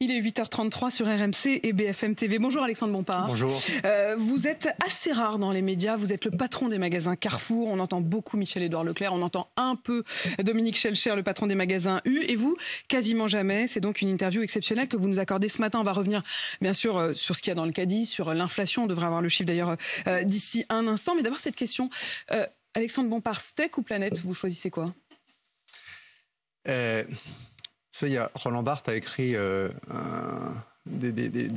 Il est 8h33 sur RMC et BFM TV. Bonjour Alexandre Bompard. Bonjour. Euh, vous êtes assez rare dans les médias. Vous êtes le patron des magasins Carrefour. On entend beaucoup Michel-Édouard Leclerc. On entend un peu Dominique Schelcher, le patron des magasins U. Et vous, quasiment jamais. C'est donc une interview exceptionnelle que vous nous accordez ce matin. On va revenir bien sûr euh, sur ce qu'il y a dans le caddie, sur l'inflation. On devrait avoir le chiffre d'ailleurs euh, d'ici un instant. Mais d'abord cette question. Alexandre Bompard, steak ou planète Vous choisissez quoi? Ça, y a, Roland Barthes a écrit euh, des,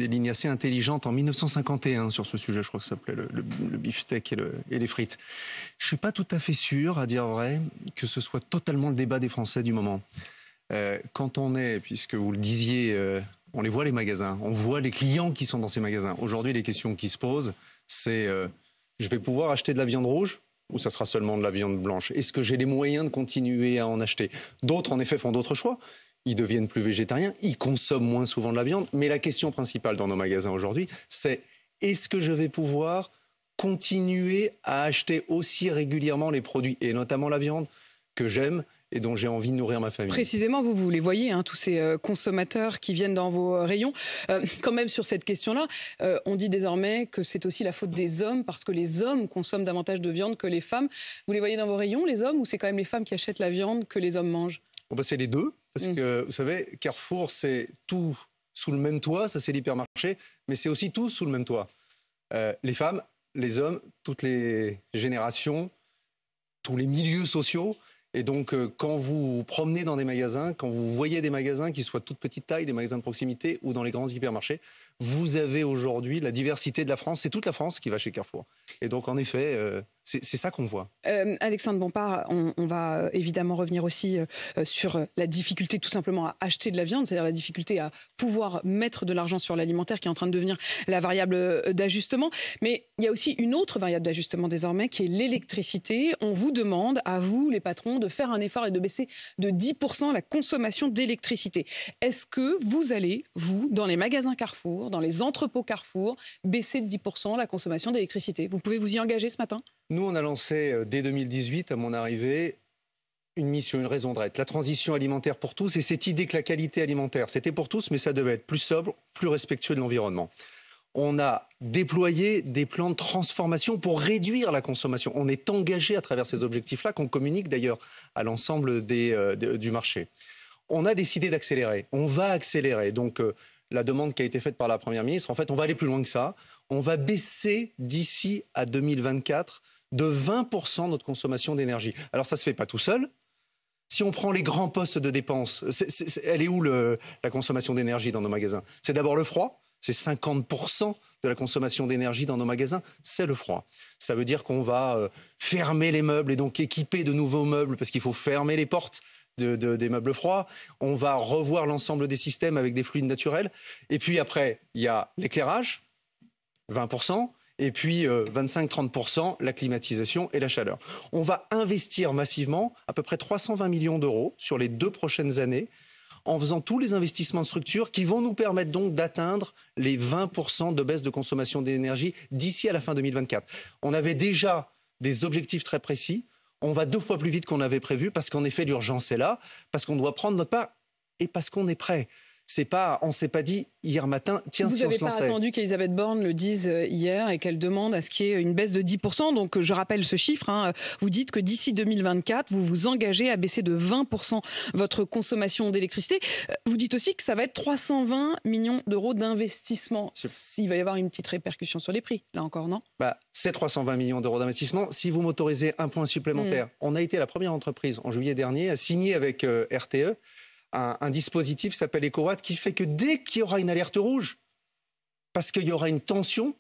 lignes assez intelligentes en 1951 sur ce sujet. Je crois que ça s'appelait le, le, beefsteak et, les frites. Je suis pas tout à fait sûr, à dire vrai, que ce soit totalement le débat des Français du moment. Euh, quand on est, puisque vous le disiez, euh, on les voit les magasins, on voit les clients qui sont dans ces magasins. Aujourd'hui, les questions qui se posent, c'est je vais pouvoir acheter de la viande rouge ou ça sera seulement de la viande blanche? Est-ce que j'ai les moyens de continuer à en acheter? D'autres, en effet, font d'autres choix ils deviennent plus végétariens, ils consomment moins souvent de la viande. Mais la question principale dans nos magasins aujourd'hui, c'est est-ce que je vais pouvoir continuer à acheter aussi régulièrement les produits, et notamment la viande, que j'aime et dont j'ai envie de nourrir ma famille? Précisément, vous, vous les voyez, hein, tous ces euh, consommateurs qui viennent dans vos rayons. Euh, quand même, sur cette question-là, euh, on dit désormais que c'est aussi la faute des hommes parce que les hommes consomment davantage de viande que les femmes. Vous les voyez dans vos rayons, les hommes, ou c'est quand même les femmes qui achètent la viande que les hommes mangent? Bon, bah, C'est les deux. Parce mm. que, vous savez, Carrefour, c'est tout sous le même toit, ça c'est l'hypermarché, mais c'est aussi tout sous le même toit. Euh, les femmes, les hommes, toutes les générations, tous les milieux sociaux. Et donc, euh, quand vous vous promenez dans des magasins, quand vous voyez des magasins qui soient de toute petite taille, des magasins de proximité ou dans les grands hypermarchés, vous avez aujourd'hui la diversité de la France. C'est toute la France qui va chez Carrefour. Et donc, en effet, euh, c'est ça qu'on voit. Euh, Alexandre Bompard, on, va euh, évidemment revenir aussi sur la difficulté tout simplement à acheter de la viande, c'est-à-dire la difficulté à pouvoir mettre de l'argent sur l'alimentaire qui est en train de devenir la variable d'ajustement. Mais il y a aussi une autre variable d'ajustement désormais qui est l'électricité. On vous demande, à vous les patrons, de faire un effort et de baisser de 10% la consommation d'électricité. Est-ce que vous allez, vous, dans les magasins Carrefour, dans les entrepôts Carrefour, baisser de 10% la consommation d'électricité. Vous pouvez vous y engager ce matin? Nous, on a lancé euh, dès 2018, à mon arrivée, une mission, une raison d'être. La transition alimentaire pour tous et cette idée que la qualité alimentaire, c'était pour tous, mais ça devait être plus sobre, plus respectueux de l'environnement. On a déployé des plans de transformation pour réduire la consommation. On est engagé à travers ces objectifs-là, qu'on communique d'ailleurs à l'ensemble euh, du marché. On a décidé d'accélérer. On va accélérer. Donc, euh, la demande qui a été faite par la Première ministre. En fait, on va aller plus loin que ça. On va baisser d'ici à 2024 de 20% notre consommation d'énergie. Alors ça ne se fait pas tout seul. Si on prend les grands postes de dépenses, elle est où la consommation d'énergie dans nos magasins? C'est d'abord le froid, c'est 50% de la consommation d'énergie dans nos magasins, c'est le froid. Ça veut dire qu'on va euh, fermer les meubles et donc équiper de nouveaux meubles parce qu'il faut fermer les portes des meubles froids. On va revoir l'ensemble des systèmes avec des fluides naturels. Et puis après, il y a l'éclairage, 20%. Et puis 25-30%, euh, la climatisation et la chaleur. On va investir massivement, à peu près 320 millions d'euros sur les deux prochaines années, en faisant tous les investissements de structure qui vont nous permettre donc d'atteindre les 20% de baisse de consommation d'énergie d'ici à la fin 2024. On avait déjà des objectifs très précis on va deux fois plus vite qu'on avait prévu parce qu'en effet l'urgence est là, parce qu'on doit prendre notre part et parce qu'on est prêt. C'est pas, on s'est pas dit hier matin, tiens, Vous si on se lançait. Vous n'avez pas attendu qu'Elisabeth Borne le dise euh, hier et qu'elle demande à ce qu'il y ait une baisse de 10%. Donc, je rappelle ce chiffre. Hein. Vous dites que d'ici 2024, vous vous engagez à baisser de 20% votre consommation d'électricité. Euh, vous dites aussi que ça va être 320 millions d'euros d'investissement. S'il va y avoir une petite répercussion sur les prix, là encore, non? Bah, C'est 320 millions d'euros d'investissement. Si vous m'autorisez un point supplémentaire, mm. on a été la première entreprise en juillet dernier à signer avec euh, RTE un, dispositif s'appelle EcoWatt qui fait que dès qu'il y aura une alerte rouge, parce qu'il y aura une tension,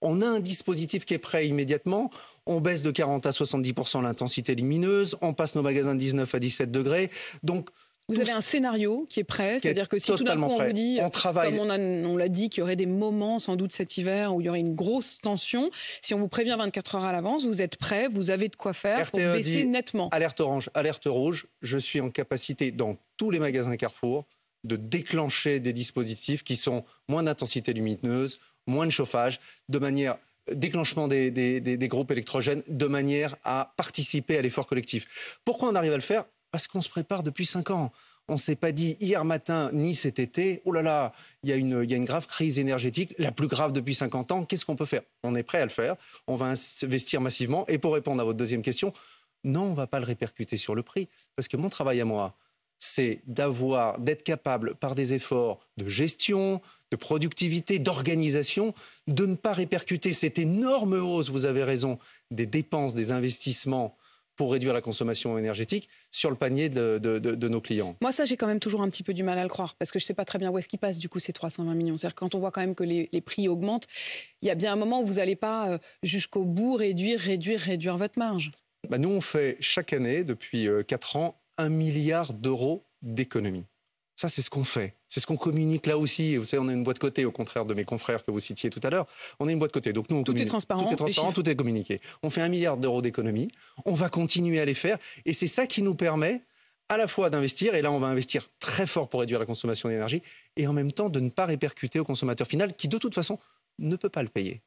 on a un dispositif qui est prêt immédiatement. On baisse de 40 à 70% l'intensité lumineuse, on passe nos magasins de 19 à 17 degrés. Donc vous avez un scénario qui est prêt, c'est-à-dire que si tout d'un coup on vous dit, on travaille. comme on, l'a dit, qu'il y aurait des moments sans doute cet hiver où il y aurait une grosse tension, si on vous prévient 24 heures à l'avance, vous êtes prêt, vous avez de quoi faire pour e baisser nettement. Alerte orange, alerte rouge, je suis en capacité dans tous les magasins Carrefour de déclencher des dispositifs qui sont moins d'intensité lumineuse, moins de chauffage, de manière déclenchement des, des, groupes électrogènes de manière à participer à l'effort collectif. Pourquoi on arrive à le faire? Parce qu'on se prépare depuis cinq ans. On ne s'est pas dit hier matin ni cet été, oh là là, il y, a une, grave crise énergétique, la plus grave depuis 50 ans, qu'est-ce qu'on peut faire? On est prêt à le faire, on va investir massivement. Et pour répondre à votre deuxième question, non, on ne va pas le répercuter sur le prix, parce que mon travail à moi, c'est d'avoir, d'être capable, par des efforts de gestion, de productivité, d'organisation, de ne pas répercuter cette énorme hausse, vous avez raison, des dépenses, des investissements pour réduire la consommation énergétique sur le panier de, nos clients. Moi, ça, j'ai quand même toujours un petit peu du mal à le croire, parce que je ne sais pas très bien où est-ce qu'ils passent, du coup, ces 320 millions. C'est-à-dire quand on voit quand même que les, prix augmentent, il y a bien un moment où vous n'allez pas euh, jusqu'au bout réduire, réduire, réduire votre marge. Bah, nous, on fait chaque année, depuis 4 euh, ans, un milliard d'euros d'économies. Ça, c'est ce qu'on fait. C'est ce qu'on communique là aussi. Vous savez, on a une boîte côté, au contraire de mes confrères que vous citiez tout à l'heure. On a une boîte côté. Donc nous, tout est transparent. Tout est transparent, tout est communiqué. On fait un milliard d'euros d'économies. On va continuer à les faire. Et c'est ça qui nous permet à la fois d'investir, et là on va investir très fort pour réduire la consommation d'énergie, et en même temps de ne pas répercuter au consommateur final qui de toute façon ne peut pas le payer.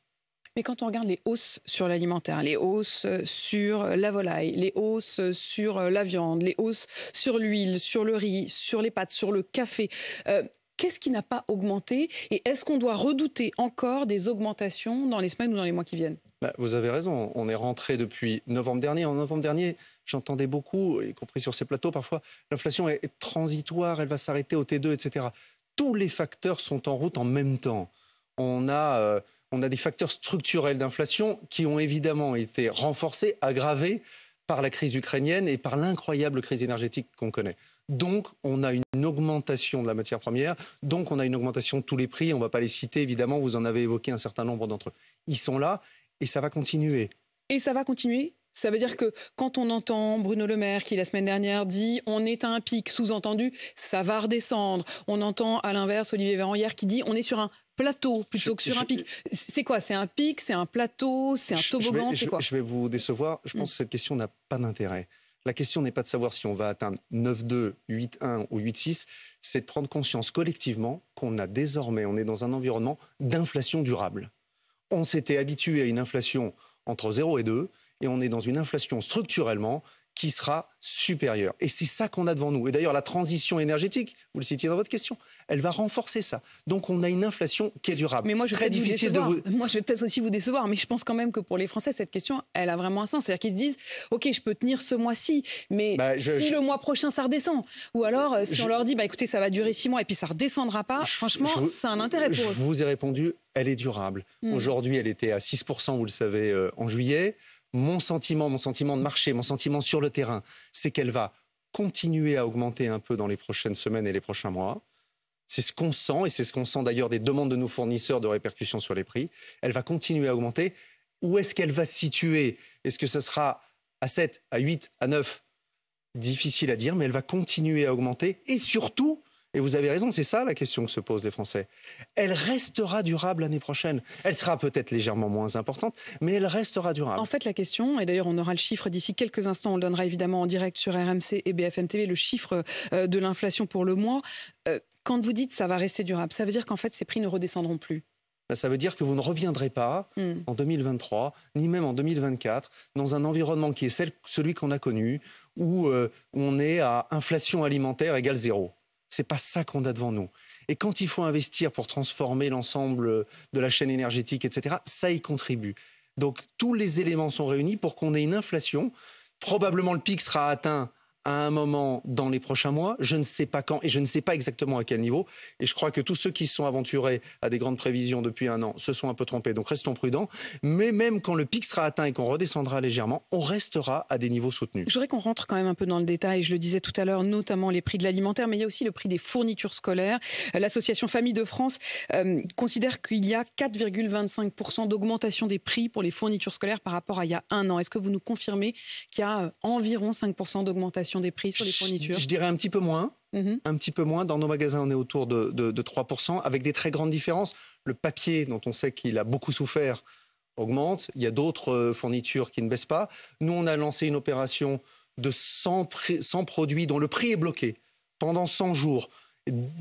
Mais quand on regarde les hausses sur l'alimentaire, les hausses euh, sur la volaille, les hausses sur euh, la viande, les hausses sur l'huile, sur le riz, sur les pâtes, sur le café, euh, qu'est-ce qui n'a pas augmenté Et est-ce qu'on doit redouter encore des augmentations dans les semaines ou dans les mois qui viennent? Bah, Vous avez raison. On est rentré depuis novembre dernier. En novembre dernier, j'entendais beaucoup, y compris sur ces plateaux parfois, l'inflation est transitoire, elle va s'arrêter au T2, etc. Tous les facteurs sont en route en même temps. On a on a des facteurs structurels d'inflation qui ont évidemment été renforcés, aggravés par la crise ukrainienne et par l'incroyable crise énergétique qu'on connaît. Donc, on a une augmentation de la matière première, donc on a une augmentation de tous les prix. On ne va pas les citer, évidemment, vous en avez évoqué un certain nombre d'entre eux. Ils sont là et ça va continuer. Et ça va continuer ça veut dire que quand on entend Bruno Le Maire qui la semaine dernière dit on est à un pic, sous-entendu ça va redescendre. On entend à l'inverse Olivier Véran hier qui dit on est sur un plateau plutôt que sur un pic. C'est quoi? C'est un pic C'est un plateau C'est un toboggan C'est quoi? Je vais vous décevoir. Je pense mm. que cette question n'a pas d'intérêt. La question n'est pas de savoir si on va atteindre 9,2, 8,1 ou 8,6, c'est de prendre conscience collectivement qu'on a désormais, on est dans un environnement d'inflation durable. On s'était habitué à une inflation entre 0 et 2, et on est dans une inflation structurellement qui sera supérieure. Et c'est ça qu'on a devant nous. Et d'ailleurs, la transition énergétique, vous le citiez dans votre question, elle va renforcer ça. Donc on a une inflation qui est durable. Mais moi, je vais difficile de vous... Moi, je vais peut-être aussi vous décevoir, mais je pense quand même que pour les Français, cette question, elle a vraiment un sens. C'est-à-dire qu'ils se disent, ok, je peux tenir ce mois-ci, mais bah, si le mois prochain ça redescend, ou alors euh, si on leur dit, bah écoutez, ça va durer six mois et puis ça redescendra pas, franchement, c'est un intérêt pour eux. Je vous ai répondu, elle est durable. Hmm. Aujourd'hui, elle était à 6%, vous le savez, euh, en juillet mon sentiment, mon sentiment de marché, mon sentiment sur le terrain, c'est qu'elle va continuer à augmenter un peu dans les prochaines semaines et les prochains mois. C'est ce qu'on sent, et c'est ce qu'on sent d'ailleurs des demandes de nos fournisseurs de répercussions sur les prix. Elle va continuer à augmenter. Où est-ce qu'elle va se situer? Est-ce que ce sera à 7, à 8, à 9 Difficile à dire, mais elle va continuer à augmenter. Et surtout, et vous avez raison, c'est ça la question que se posent les Français. Elle restera durable l'année prochaine. Elle sera peut-être légèrement moins importante, mais elle restera durable. En fait, la question, et d'ailleurs on aura le chiffre d'ici quelques instants, on le donnera évidemment en direct sur RMC et BFM TV, le chiffre euh, de l'inflation pour le mois. Euh, quand vous dites ça va rester durable, ça veut dire qu'en fait ces prix ne redescendront plus ben, ça veut dire que vous ne reviendrez pas hmm. en 2023, ni même en 2024, dans un environnement qui est celui qu'on a connu, où euh, on est à inflation alimentaire égale zéro. C'est pas ça qu'on a devant nous. Et quand il faut investir pour transformer l'ensemble de la chaîne énergétique, etc., ça y contribue. Donc tous les éléments sont réunis pour qu'on ait une inflation. Probablement le pic sera atteint à un moment dans les prochains mois. Je ne sais pas quand et je ne sais pas exactement à quel niveau. Et je crois que tous ceux qui se sont aventurés à des grandes prévisions depuis un an se sont un peu trompés. Donc restons prudents. Mais même quand le pic sera atteint et qu'on redescendra légèrement, on restera à des niveaux soutenus. Je voudrais qu'on rentre quand même un peu dans le détail. Je le disais tout à l'heure, notamment les prix de l'alimentaire, mais il y a aussi le prix des fournitures scolaires. L'association Famille de France euh, considère qu'il y a 4,25% d'augmentation des prix pour les fournitures scolaires par rapport à il y a un an. Est-ce que vous nous confirmez qu'il y a euh, environ 5% d'augmentation des prix sur les fournitures je, dirais un petit peu moins. Mhm. Un petit peu moins. Dans nos magasins, on est autour de, 3%, avec des très grandes différences. Le papier, dont on sait qu'il a beaucoup souffert, augmente. Il y a d'autres euh, fournitures qui ne baissent pas. Nous, on a lancé une opération de 100, 100 produits dont le prix est bloqué pendant 100 jours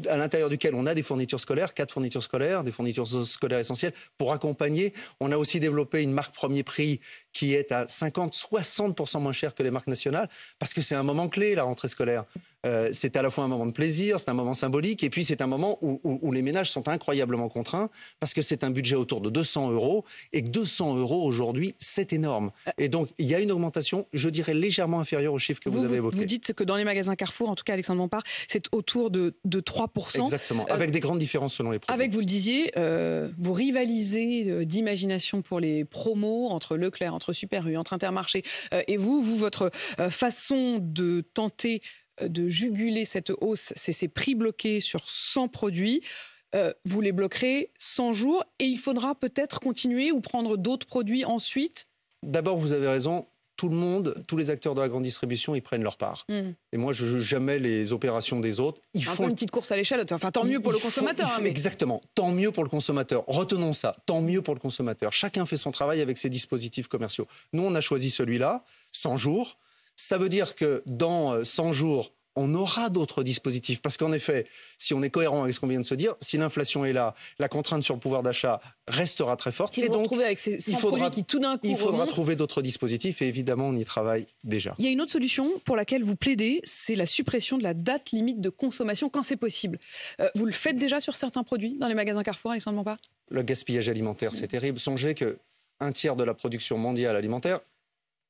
à l'intérieur duquel on a des fournitures scolaires, quatre fournitures scolaires, des fournitures scolaires essentielles pour accompagner. On a aussi développé une marque premier prix qui est à 50, 60% moins chère que les marques nationales parce que c'est un moment clé, la rentrée scolaire. Euh, c'est à la fois un moment de plaisir, c'est un moment symbolique, et puis c'est un moment où, les ménages sont incroyablement contraints parce que c'est un budget autour de 200 euros, et que 200 euros aujourd'hui, c'est énorme. Euh. Et donc, il y a une augmentation, je dirais, légèrement inférieure au chiffre que vous, avez évoqué. Vous dites que dans les magasins Carrefour, en tout cas Alexandre Bompard, c'est autour de, 3%. Exactement, avec des grandes différences selon les produits. Avec, vous le disiez, vous rivalisez d'imagination pour les promos entre Leclerc, entre Super U, entre Intermarché, et vous, vous, votre façon de tenter euh, de juguler cette hausse, c'est ces prix bloqués sur 100 produits. Euh, vous les bloquerez 100 jours et il faudra peut-être continuer ou prendre d'autres produits ensuite? D'abord, vous avez raison. Tout le monde, tous les acteurs de la grande distribution, ils prennent leur part. Hmm. Et moi, je ne juge jamais les opérations des autres. Ils font une petite course à l'échelle. Enfin, tant mieux pour le consommateur. Hein, exactement. Tant mieux pour le consommateur. Retenons ça. Tant mieux pour le consommateur. Chacun fait son travail avec ses dispositifs commerciaux. Nous, on a choisi celui-là, 100 jours. Ça veut dire que dans 100 euh, jours, on aura d'autres dispositifs. Parce qu'en effet, si on est cohérent avec ce qu'on vient de se dire, si l'inflation est là, la contrainte sur le pouvoir d'achat restera très forte. Et donc, avec ces il faudra, qui tout d'un coup il faudra trouver d'autres dispositifs et évidemment, on y travaille déjà. Il y a une autre solution pour laquelle vous plaidez, c'est la suppression de la date limite de consommation quand c'est possible. Euh, vous le faites déjà sur certains produits dans les magasins Carrefour, Alexandre Bompard Le gaspillage alimentaire, c'est terrible. Songez que un tiers de la production mondiale alimentaire,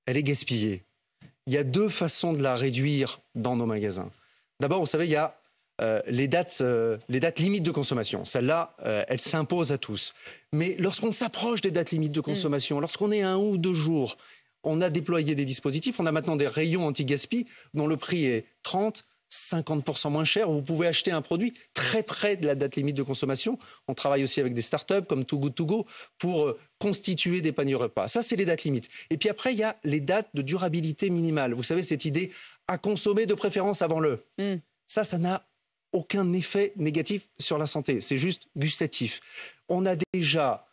elle est gaspillée il y a deux façons de la réduire dans nos magasins. D'abord, vous savez, il y a euh, les, dates, euh, les dates limites de consommation. Celles-là, euh, elles s'imposent à tous. Mais lorsqu'on s'approche des dates limites de mm. consommation, lorsqu'on est un ou deux jours, on a déployé des dispositifs. On a maintenant des rayons anti-gaspi dont le prix est 30, 50% moins cher. Vous pouvez acheter un produit très près de la date limite de consommation. On travaille aussi avec des startups comme Too Good To Go pour euh, constituer des paniers repas. Ça, c'est les dates limites. Et puis après, il y a les dates de durabilité minimale. Vous savez, cette idée à consommer de préférence avant le. Mm. Ça, ça n'a aucun effet négatif sur la santé. C'est juste gustatif. On a déjà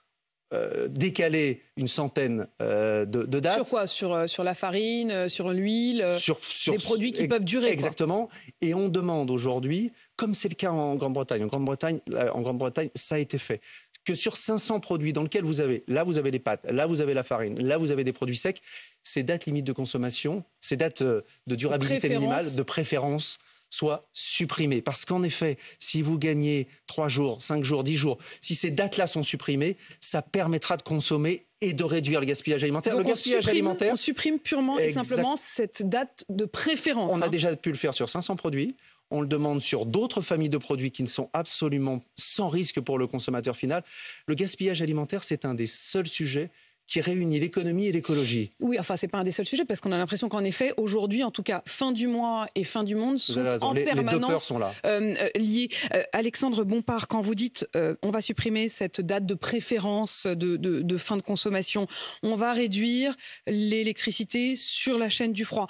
euh, décaler une centaine euh, de, dates. Sur quoi? Sur, euh, sur la farine, sur l'huile, sur, des produits qui peuvent durer. Exactement. Et on demande aujourd'hui, comme c'est le cas en Grande-Bretagne, en Grande-Bretagne, en Grande-Bretagne, ça a été fait que sur 500 produits dans lesquels vous avez, là vous avez les pâtes, là vous avez la farine, là vous avez des produits secs, ces dates limites de consommation, ces dates de durabilité minimale, de préférence, soit supprimé. Parce qu'en effet, si vous gagnez 3 jours, 5 jours, 10 jours, si ces dates-là sont supprimées, ça permettra de consommer et de réduire le gaspillage alimentaire. le gaspillage alimentaire. On supprime purement et simplement cette date de préférence. On a hein. déjà pu le faire sur 500 produits. On le demande sur d'autres familles de produits qui ne sont absolument sans risque pour le consommateur final. Le gaspillage alimentaire, c'est un des seuls sujets qui réunit l'économie et l'écologie. Oui, enfin, c'est pas un des seuls sujets, parce qu'on a l'impression qu'en effet, aujourd'hui, en tout cas, fin du mois et fin du monde sont en permanence sont là. Euh, euh, liés. Euh, Alexandre Bompard, quand vous dites on va supprimer cette date de préférence de, de fin de consommation, on va réduire l'électricité sur la chaîne du froid.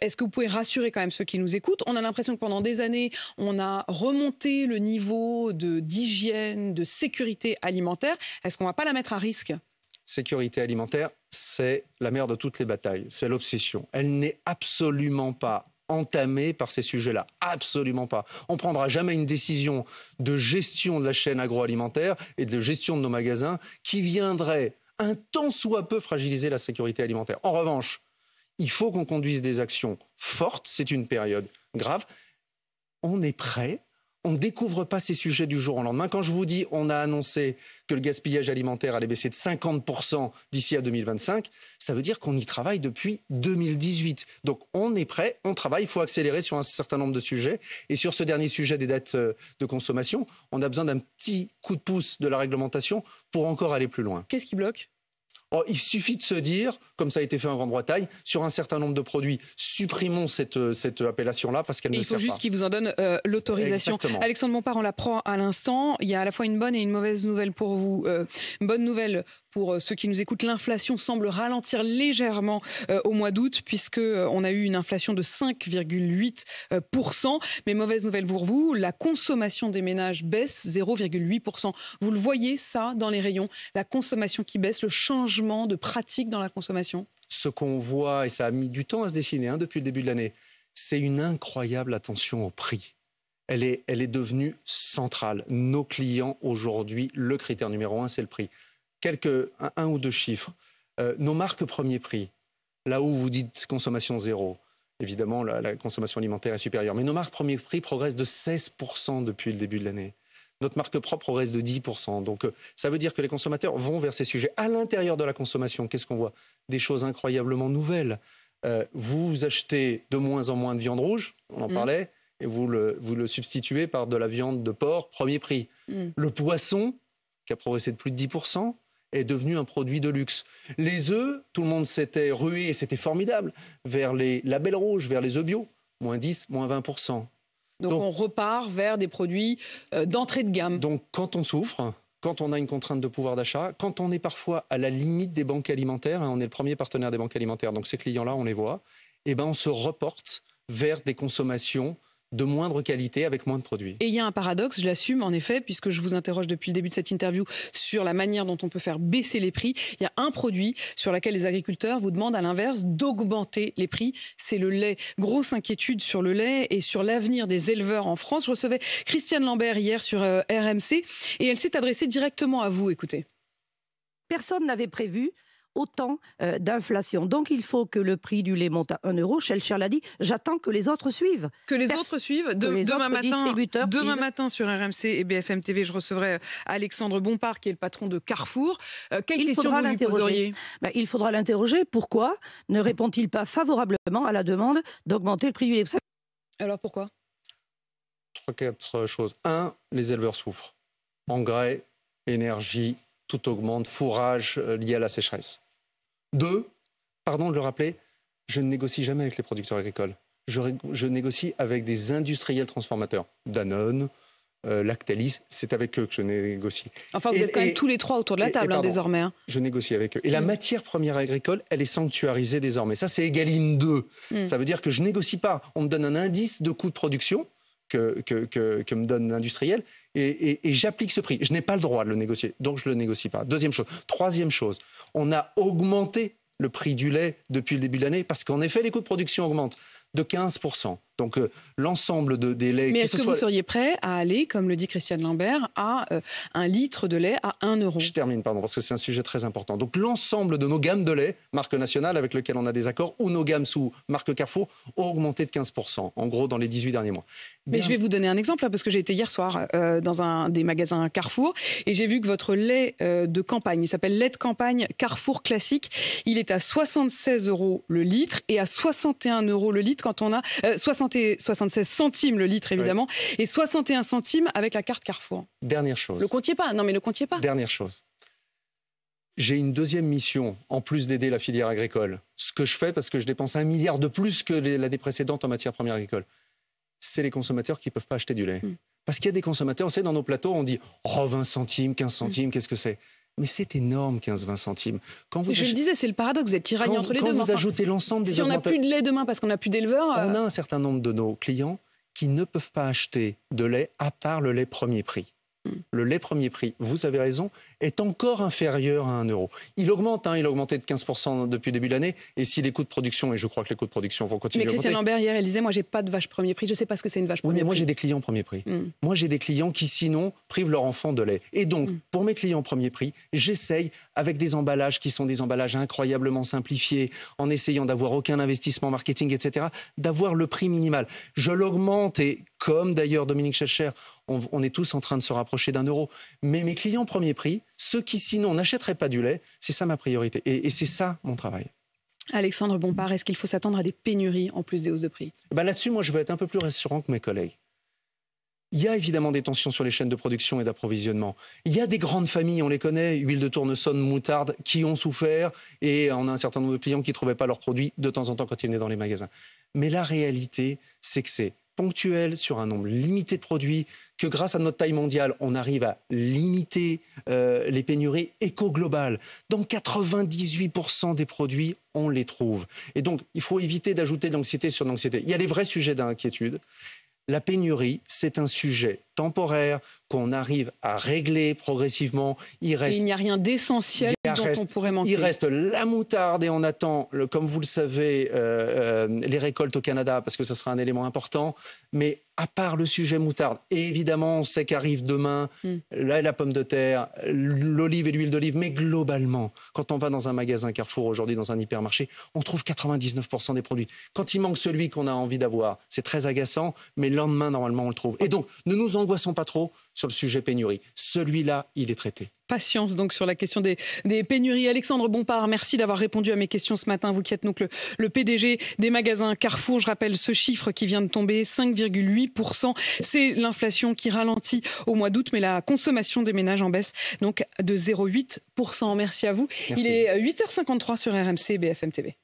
Est-ce que vous pouvez rassurer quand même ceux qui nous écoutent? On a l'impression que pendant des années, on a remonté le niveau d'hygiène, de sécurité alimentaire. Est-ce qu'on ne va pas la mettre à risque? Sécurité alimentaire, c'est la mère de toutes les batailles, c'est l'obsession. Elle n'est absolument pas entamée par ces sujets-là. Absolument pas. On prendra jamais une décision de gestion de la chaîne agroalimentaire et de gestion de nos magasins qui viendrait un tant soit peu fragiliser la sécurité alimentaire. En revanche, il faut qu'on conduise des actions fortes, c'est une période grave. On est prêt on ne découvre pas ces sujets du jour au lendemain. Quand je vous dis, on a annoncé que le gaspillage alimentaire allait baisser de 50% d'ici à 2025, ça veut dire qu'on y travaille depuis 2018. Donc on est prêt, on travaille, il faut accélérer sur un certain nombre de sujets. Et sur ce dernier sujet des dettes euh, de consommation, on a besoin d'un petit coup de pouce de la réglementation pour encore aller plus loin. Qu'est-ce qui bloque? Il suffit de se dire, comme ça a été fait en Grande-Bretagne, sur un certain nombre de produits, supprimons cette, euh, cette appellation-là parce qu'elle ne sert pas. Il faut juste qu'il vous en donne euh, l'autorisation. Alexandre Montpart, on l'apprend à l'instant. Il y a à la fois une bonne et une mauvaise nouvelle pour vous. Euh, bonne nouvelle pour euh, ceux qui nous écoutent, l'inflation semble ralentir légèrement euh, au mois d'août, puisque euh, a eu une inflation de 5,8%. Mais mauvaise nouvelle pour vous, la consommation des ménages baisse 0,8%. Vous le voyez ça dans les rayons, la consommation qui baisse, le changement de pratique dans la consommation? Ce qu'on voit, et ça a mis du temps à se dessiner hein, depuis le début de l'année, c'est une incroyable attention au prix. Elle est, elle est devenue centrale. Nos clients, aujourd'hui, le critère numéro un, c'est le prix quelques, un, ou deux chiffres. Euh, nos marques premier prix, là où vous dites consommation zéro, évidemment, la, consommation alimentaire est supérieure. Mais nos marques premier prix progressent de 16% depuis le début de l'année. Notre marque propre progresse de 10%. Donc, euh, ça veut dire que les consommateurs vont vers ces sujets. À l'intérieur de la consommation, qu'est-ce qu'on voit? Des choses incroyablement nouvelles. Euh, vous achetez de moins en moins de viande rouge, on en mmh. parlait, et vous le, vous le substituez par de la viande de porc premier prix. Mmh. Le poisson, qui a progressé de plus de 10%, est devenu un produit de luxe. Les œufs, tout le monde s'était rué et c'était formidable vers les labels rouges, vers les œufs bio, moins 10, moins 20%. Donc, on repart vers des produits euh, d'entrée de gamme. Donc quand on souffre, quand on a une contrainte de pouvoir d'achat, quand on est parfois à la limite des banques alimentaires, hein, on est le premier partenaire des banques alimentaires, donc ces clients-là, on les voit, et eh ben on se reporte vers des consommations de moindre qualité avec moins de produits. Et il y a un paradoxe, je l'assume en effet, puisque je vous interroge depuis le début de cette interview sur la manière dont on peut faire baisser les prix. Il y a un produit sur lequel les agriculteurs vous demandent à l'inverse d'augmenter les prix, c'est le lait. Grosse inquiétude sur le lait et sur l'avenir des éleveurs en France. Je recevais Christiane Lambert hier sur euh, RMC et elle s'est adressée directement à vous, écoutez. Personne n'avait prévu autant euh, d'inflation. Donc il faut que le prix du lait monte à 1 euro. Shell l'a dit, j'attends que les autres suivent. Que les autres suivent. demain, matin, demain matin sur RMC et BFM TV, je recevrai euh, Alexandre Bompard, qui est le patron de Carrefour. Euh, quelle il question vous lui poseriez? Ben, Il faudra l'interroger. Pourquoi ne répond-il pas favorablement à la demande d'augmenter le prix du lait? Alors pourquoi? Trois, quatre choses. Un, les éleveurs souffrent. Engrais, énergie, tout augmente, fourrage lié à la sécheresse. Deux, pardon de le rappeler, je ne négocie jamais avec les producteurs agricoles. Je, négocie avec des industriels transformateurs. Danone, euh, Lactalis, c'est avec eux que je négocie. Enfin, vous êtes quand même tous les trois autour de la table hein, désormais. Hein. Je négocie avec eux. Et la mm. matière première agricole, elle est sanctuarisée désormais. Ça, c'est Egalim 2. Mm. Ça veut dire que je négocie pas. On me donne un indice de coût de production que, que, me donne l'industriel et, et j'applique ce prix. Je n'ai pas le droit de le négocier, donc je ne le négocie pas. Deuxième chose. Troisième chose, on a augmenté le prix du lait depuis le début de l'année parce qu'en effet, les coûts de production augmentent de 15%. Donc euh, l'ensemble de, des laits... Mais est-ce que, vous seriez prêt à aller, comme le dit Christiane Lambert, à euh, un litre de lait à 1 euro? Je termine, pardon, parce que c'est un sujet très important. Donc l'ensemble de nos gammes de lait, marque nationale avec lesquelles on a des accords, ou nos gammes sous marque Carrefour, ont augmenté de 15%, en gros, dans les 18 derniers mois. Mais je vais vous donner un exemple, parce que j'ai été hier soir euh, dans un des magasins Carrefour, et j'ai vu que votre lait de campagne, il s'appelle lait de campagne Carrefour classique, il est à 76 euros le litre et à 61 euros le litre quand on a 60 76 centimes le litre, évidemment, et 61 centimes avec la carte Carrefour. Dernière chose. Le comptiez pas, non mais le comptiez pas. Dernière chose. J'ai une deuxième mission, en plus d'aider la filière agricole. Ce que je fais, parce que je dépense un milliard de plus que l'année précédente en matière première agricole, c'est les consommateurs qui ne peuvent pas acheter du lait. Hmm. Parce qu'il y a des consommateurs, on sait, dans nos plateaux, on dit Oh, 20 centimes, 15 centimes, qu'est-ce que c'est? Mais c'est énorme, 15-20 centimes. Quand vous je le disais, c'est le paradoxe, vous êtes tiraillé entre les deux. Quand vous ajoutez l'ensemble des Si on n'a plus de lait demain parce qu'on n'a plus d'éleveurs... On a euh, un certain nombre de nos clients qui ne peuvent pas acheter de lait à part le lait premier prix. Le lait premier prix, vous avez raison, est encore inférieur à 1 euro. Il augmente, hein, il a augmenté de 15% depuis le début de l'année. Et si les coûts de production, et je crois que les coûts de production vont continuer mais Christian Lambert, hier, elle disait Moi, j'ai pas de vache premier prix, je ne sais pas ce que c'est une vache premier mais Moi, j'ai des clients premier prix. Hmm. Moi, j'ai des clients qui, sinon, privent leur enfant de lait. Et donc, hmm. pour mes clients premier prix, j'essaye, avec des emballages qui sont des emballages incroyablement simplifiés, en essayant d'avoir aucun investissement marketing, etc., d'avoir le prix minimal. Je l'augmente, et comme d'ailleurs Dominique Chacher, on, est tous en train de se rapprocher d'un euro. Mais mes clients premier prix, ceux qui sinon n'achèteraient pas du lait, c'est ça ma priorité. Et, c'est ça mon travail. Alexandre Bompard, est-ce qu'il faut s'attendre à des pénuries en plus des hausses de prix? Bah Là-dessus, moi, je vais être un peu plus rassurant que mes collègues. Il y a évidemment des tensions sur les chaînes de production et d'approvisionnement. Il y a des grandes familles, on les connaît, huile de tournesol, moutarde, qui ont souffert et on a un certain nombre de clients qui ne trouvaient pas leurs produits de temps en temps quand ils venaient dans les magasins. Mais la réalité, c'est que c'est ponctuel sur un nombre limité de produits, que grâce à notre taille mondiale, on arrive à limiter euh, les pénuries éco-globales. Dans 98% des produits, on les trouve. Et donc, il faut éviter d'ajouter de l'anxiété sur l'anxiété. Il y a les vrais sujets d'inquiétude. La pénurie, c'est un sujet temporaire qu'on arrive à régler progressivement. Il, reste, il n'y a rien d'essentiel dont on pourrait manquer. Il reste la moutarde et on attend, comme vous le savez, euh, euh, les récoltes au Canada parce que ce sera un élément important. Mais à part le sujet moutarde, et évidemment, on sait qu'arrive demain mm. la pomme de terre, l'olive et l'huile d'olive, mais globalement, quand on va dans un magasin Carrefour aujourd'hui, dans un hypermarché, on trouve 99% des produits. Quand il manque celui qu'on a envie d'avoir, c'est très agaçant, mais le lendemain, normalement, on le trouve. Et donc, ne nous angoissons pas trop sur le sujet pénurie. Celui-là, il est traité. Patience donc sur la question des, pénuries. Alexandre Bompard, merci d'avoir répondu à mes questions ce matin. Vous qui êtes donc le, le PDG des magasins Carrefour. Je rappelle ce chiffre qui vient de tomber, 5,8%. C'est l'inflation qui ralentit au mois d'août, mais la consommation des ménages en baisse donc de 0,8%. Merci à vous. Il est 8h53 sur RMC BFM TV.